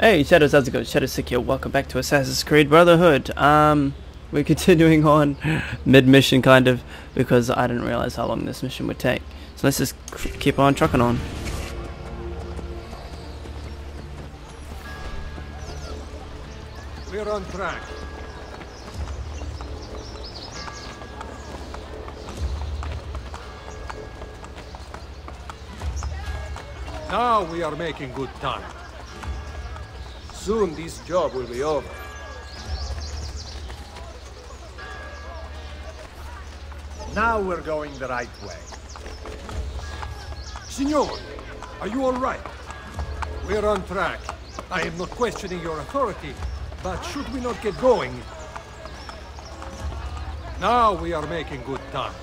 Hey, Shadows, how's it going? Shadow Sick here. Welcome back to Assassin's Creed Brotherhood. Um, we're continuing on mid-mission, kind of, because I didn't realize how long this mission would take. So let's just keep on trucking on. We're on track. Now we are making good time. Soon this job will be over. Now we're going the right way. Signor, are you all right? We're on track. I am not questioning your authority, but should we not get going? Now we are making good time.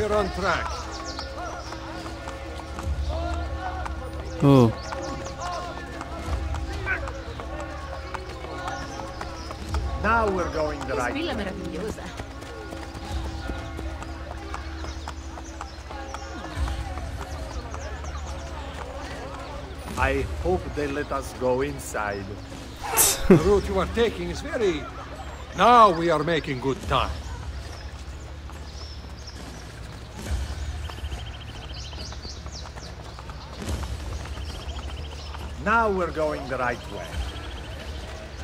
We're on track. Ooh. Now we're going the right Villa way. meravigliosa. I hope they let us go inside. The route you are taking is very... Now we are making good time. Now we're going the right way.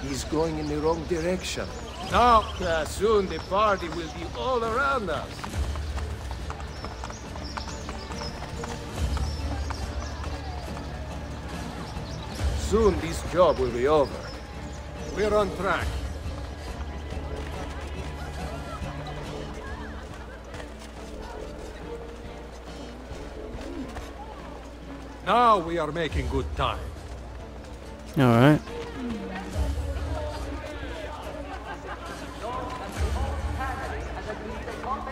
He's going in the wrong direction. Now, uh, soon the party will be all around us. Soon this job will be over. We're on track. Now we are making good time. Alright.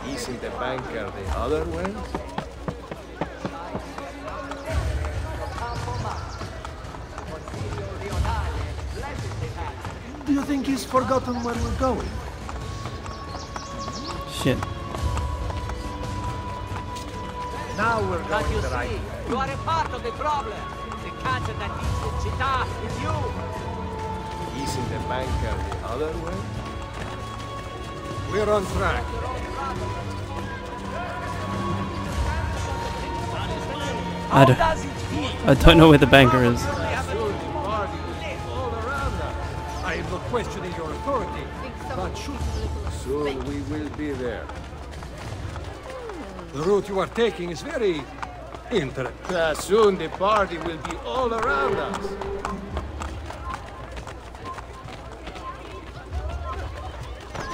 Isn't the banker the other way? Do you think he's forgotten where we're going? Shit. Now we're Can't going you the right way. You are a part of the problem. The cancer that eats the cheetah is you. Isn't the banker the other way? We're on track. I don't, does it feel? I don't know where the banker is. Soon the party will be all around us. I am not questioning your authority, but. Soon we will be there. The route you are taking is very interesting. Uh, soon the party will be all around us.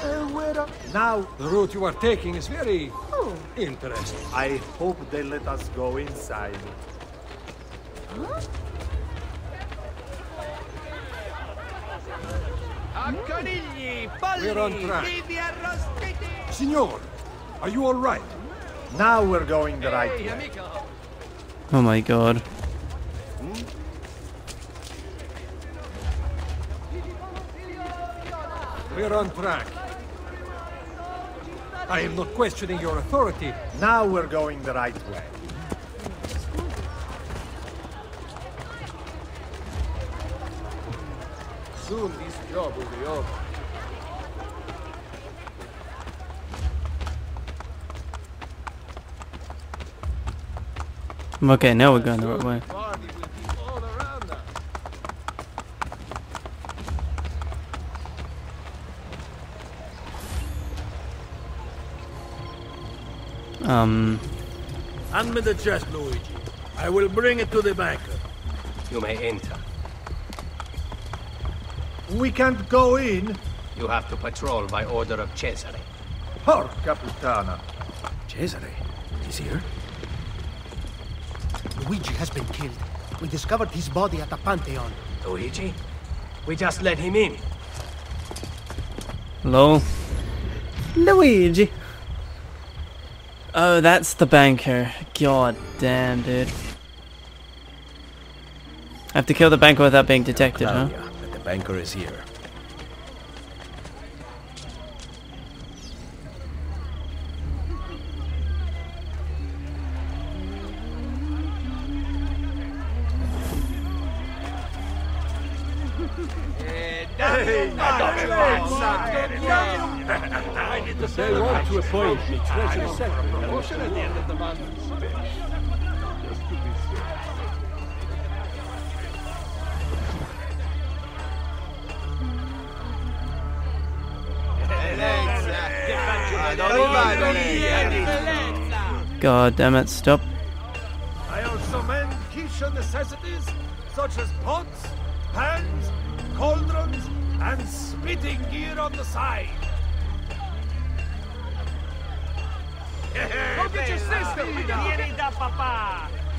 Uh. Now, The route you are taking is very interesting. I hope they let us go inside. Conigli, We're on track. Signor, are you all right? Now we're going the right Hey, way. amico. Oh my god. We're on track. I am not questioning your authority, Now we're going the right way. Soon this job will be over. Okay, now we're going the right way. The party will be all around us. Um, Hand me the chest, Luigi. I will bring it to the banker. You may enter. We can't go in. You have to patrol by order of Cesare. Porca puttana. Cesare, he's here. Luigi has been killed. We discovered his body at the Pantheon. Luigi? We just let him in. hello? Luigi! Oh, that's the banker. God damn, dude. I have to kill the banker without being detected, huh? Claudia, but the banker is here. Want to appoint me treasure secretary. What should I do with the man? Just to be sure. God damn it, stop. I also mend quiche necessities such as pots, pans, cauldrons, and spitting gear on the side.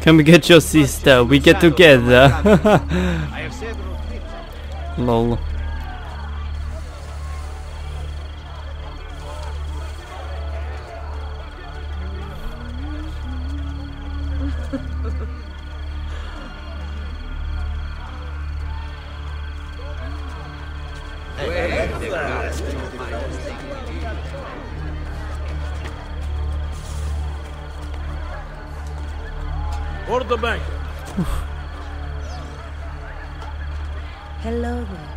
Come get your sister, we get together. I have. Lol. For the bank. Hello there.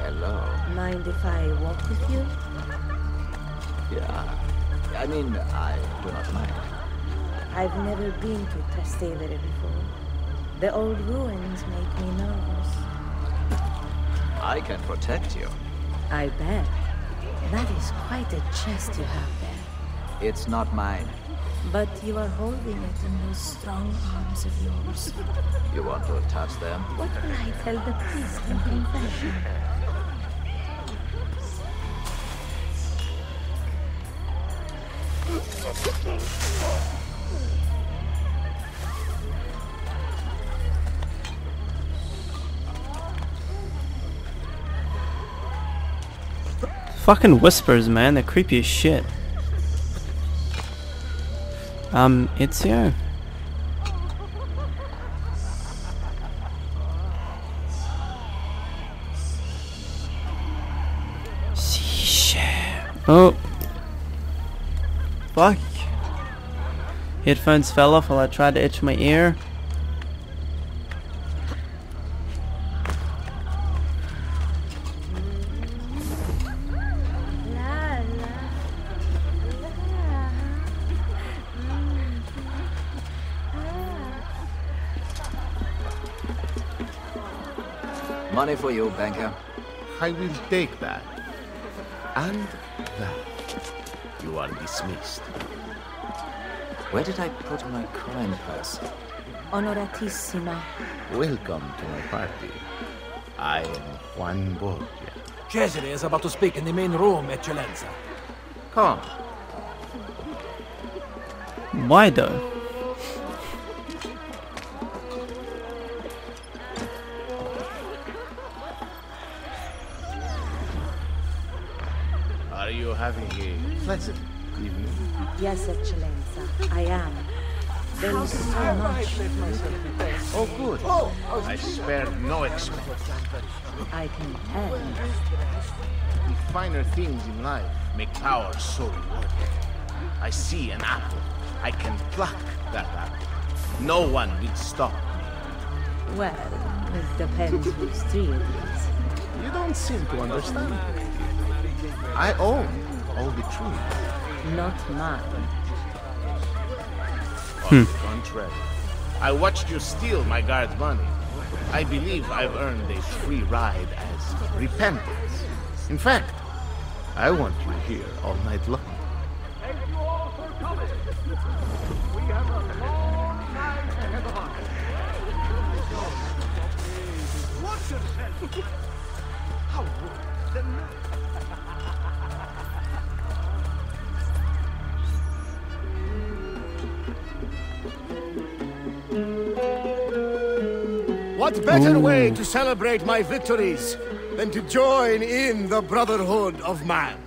Hello. Mind if I walk with you? Yeah. I mean, I do not mind. I've never been to Trastevere before. The old ruins make me nervous. I can protect you. I bet. That is quite a chest you have there. It's not mine. But you are holding it in those strong arms of yours. You want to touch them? What will I tell the priest in confession? Fucking whispers, man. They're creepy as shit. Um, it's Ezio? Oh. Fuck. Headphones fell off while I tried to itch my ear. For you, banker. I will take that. And that. You are dismissed. Where did I put my coin purse? Honoratissima. Welcome to my party. I am Juan Borgia. Cesare is about to speak in the main room, Eccellenza. Come. Why though? Pleasant evening? Yes, Eccellenza, I am. There is so much Oh, good. Oh, I spared no expense. I can tell. The finer things in life make power so rewarding. I see an apple. I can pluck that apple. No one will stop me. Well, it depends which tree it is. You don't seem to understand. I own all the trees. Not mine. Hmm. On the contrary, I watched you steal my guard's money. I believe I've earned a free ride as repentance. In fact, I want you here all night long. Thank you all for coming. We have a long night ahead of us. Watch yourself. How rude. The man- What better way to celebrate my victories than to join in the Brotherhood of Man?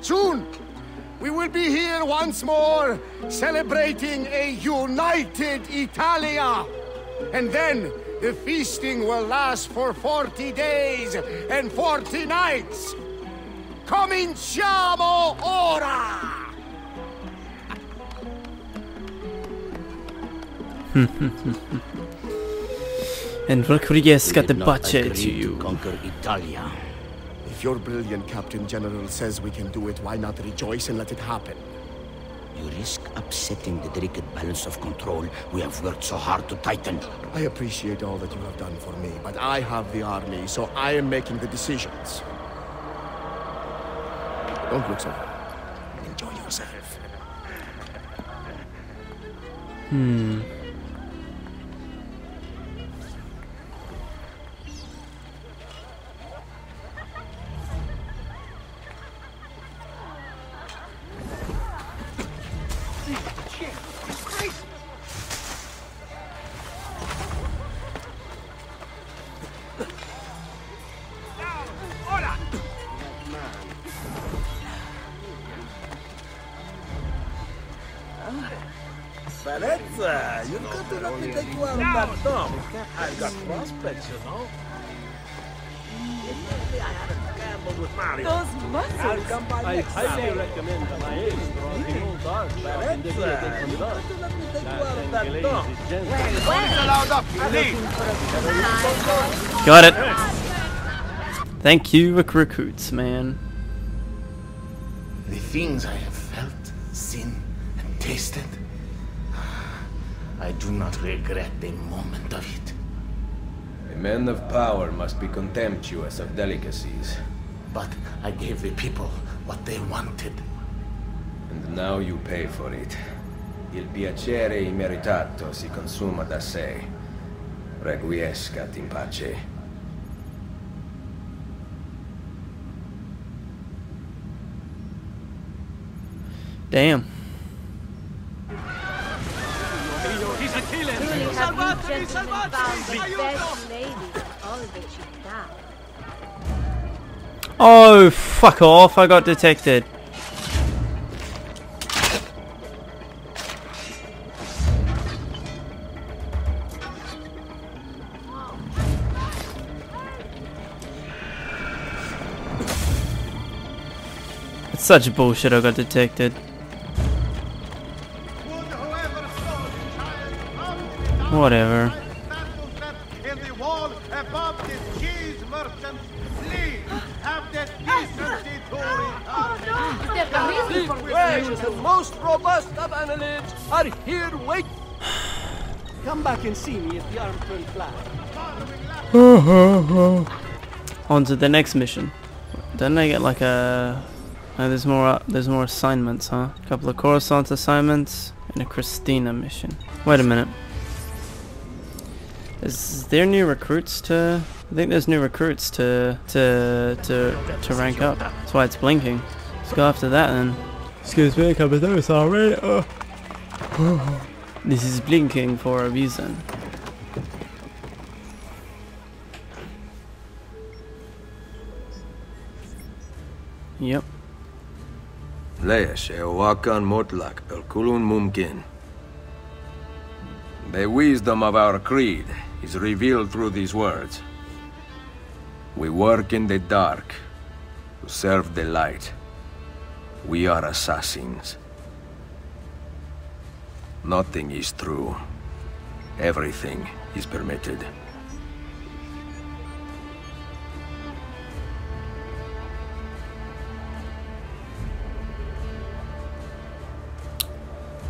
Soon, we will be here once more, celebrating a united Italia. And then, the feasting will last for 40 days and 40 nights. Cominciamo ora! And Rodriguez got the did not butcher to you. conquer Italia. If your brilliant Captain General says we can do it, why not rejoice and let it happen? You risk upsetting the delicate balance of control we have worked so hard to tighten. I appreciate all that you have done for me, but I have the army, so I am making the decisions. Don't look so hard. Enjoy yourself. Hmm. Vanessa, you got to let me take you out of that dump. I've got prospects, you know. Lately I had a gamble with Mario. Those muscles. I'll come by I next highly Saturday. recommend the maestro of the old art in the Vanessa, Villa del you got Condor. to let me take you out of that dump. Got it. Thank you, rec- recruits, man. The things I have felt, seen, and tasted. I do not regret a moment of it. A man of power must be contemptuous of delicacies. But I gave the people what they wanted. And now you pay for it. Il piacere immeritato si consuma da sé. Requiescat in pace. Damn. He's a killer. Truly have you Salvatore, gentlemen salvatore, found the aiuto! best lady of all the città. Oh, fuck off. I got detected. It's such bullshit I got detected. Fresh, the most robust of annelids are here wait. Come back and see me if the arm turns black. On to the next mission. Didn't I get like a... Oh, there's more. Uh, there's more assignments, huh? A couple of courtesan assignments and a Cristina mission. Wait a minute. Is there new recruits to... I think there's new recruits to to to to rank up. That's why it's blinking. Let's go after that then. Excuse me, Captain, sorry. Oh. oh. This is blinking for a reason. Yep. Leesh ewakan motlak elkulun mumkin. The wisdom of our creed is revealed through these words. We work in the dark to serve the light. We are assassins. Nothing is true. Everything is permitted.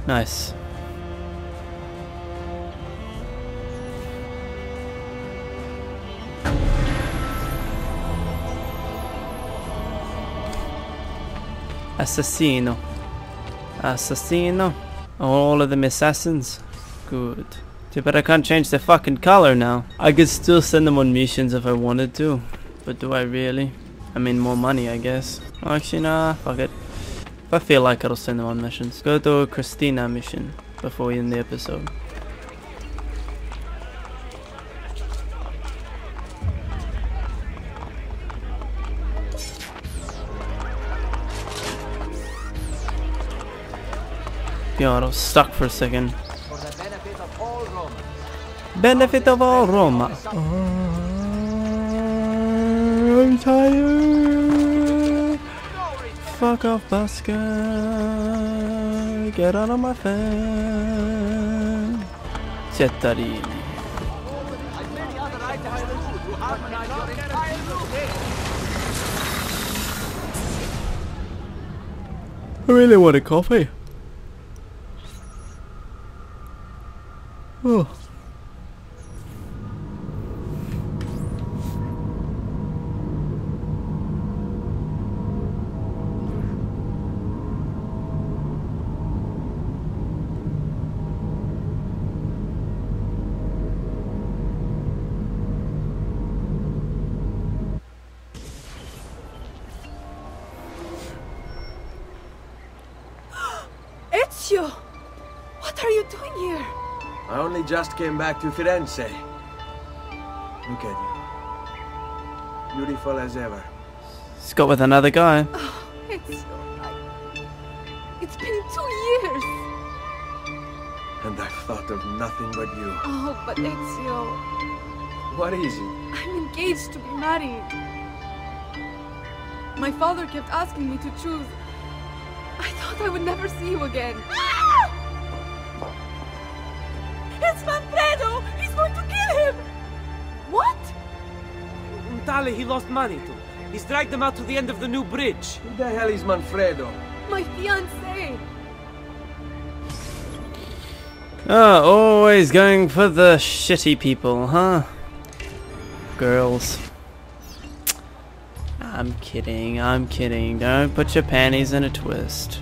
Nice. Assassino. Assassino. All of them assassins. Good. Too bad I can't change the fucking color now. I could still send them on missions if I wanted to. But do I really? I mean more money I guess. Actually nah, fuck it. If I feel like it, I'll send them on missions. Go to a Cristina mission before we end the episode. God, I was stuck for a second. For the benefit of all Roma. Benefit of all Roma. Oh, I'm tired. Fuck off, Busker. Get out of my fan. Cettarini. I really want a coffee. Oh. Only just came back to Firenze. Look at you. Beautiful as ever. He's got with another guy. Oh, Ezio, I... It's been two years. And I've thought of nothing but you. Oh, but Ezio, What is it? I'm engaged to be married. My father kept asking me to choose. I thought I would never see you again. Tali, he lost money to. He's dragged them out to the end of the new bridge. Who the hell is Manfredo? My fiancé! Oh, always going for the shitty people, huh? Girls. I'm kidding, I'm kidding. Don't put your panties in a twist.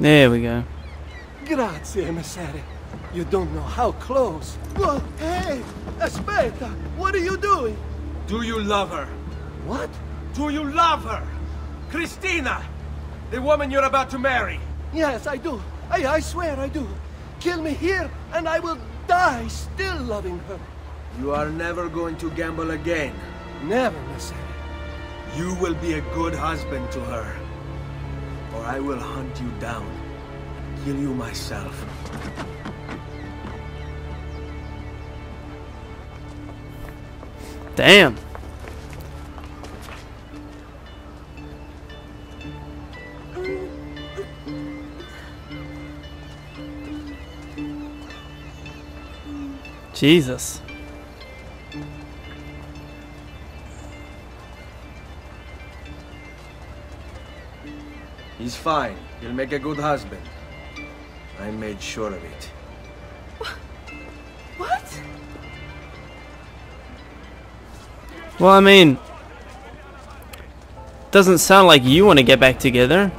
There we go. Grazie, emissary. You don't know how close. Whoa, hey, aspetta. What are you doing? Do you love her? What? Do you love her? Cristina! The woman you're about to marry. Yes, I do. I, I swear I do. Kill me here, and I will die still loving her. You are never going to gamble again. Never, emissary. You will be a good husband to her. Or I will hunt you down kill you myself. Damn. Jesus. Fine. He'll make a good husband. I made sure of it. What? Well, I mean, doesn't sound like you want to get back together.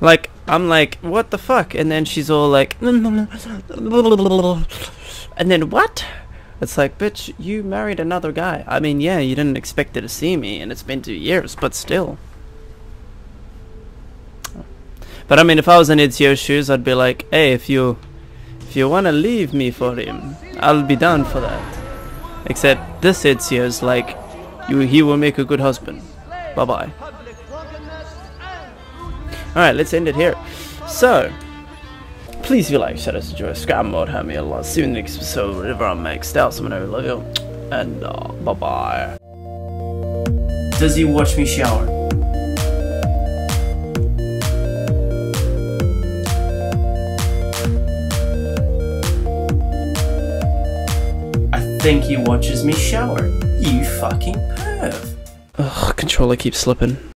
Like, I'm like, what the fuck? And then she's all like, and then what? It's like, bitch, you married another guy. I mean, yeah, you didn't expect her to see me, and it's been two years, but still. But I mean, if I was in Ezio's shoes, I'd be like, hey, if you, if you want to leave me for him, I'll be down for that. Except this Ezio's like, you, he will make a good husband. Bye bye. Alright, let's end it here. So, please if you like, share, enjoy, subscribe, mod, help me a lot. See you in the next episode, whatever I'm maxed out. Someone I love you. And uh, bye bye. Does he watch me shower? I think he watches me shower. You fucking perv. Ugh, controller keeps slipping.